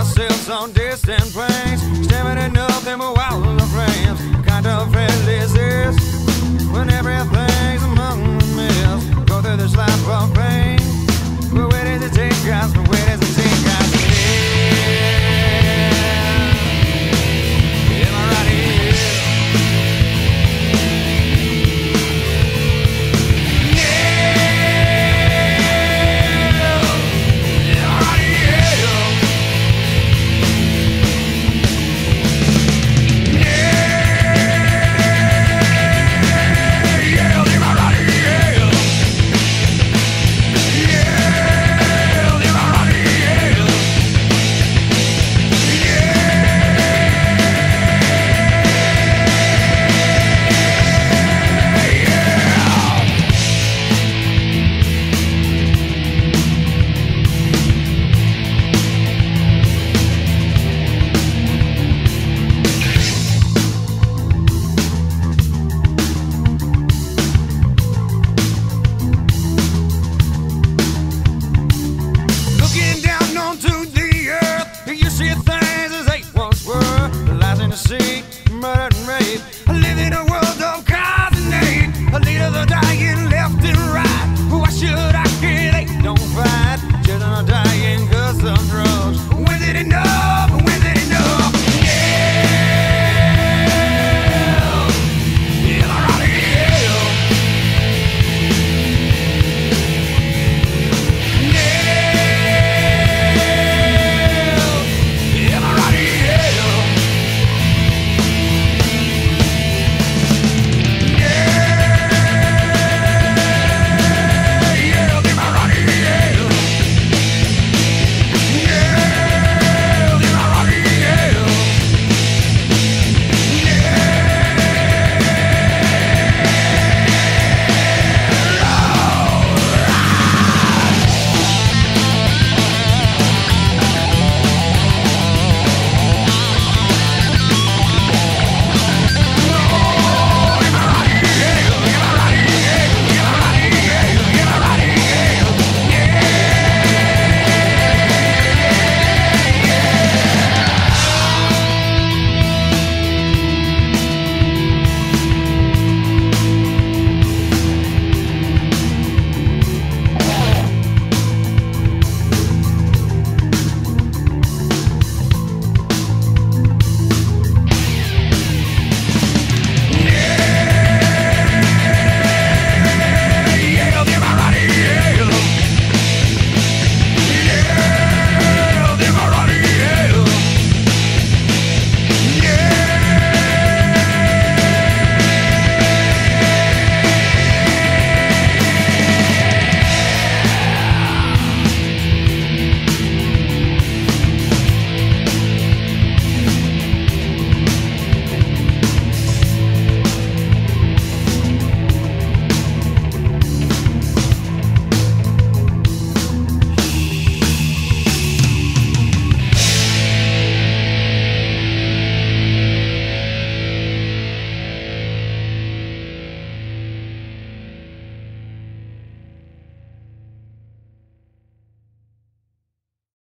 ourselves on distant planes, staring at nothing but wild What Kind of friendly is this when everything.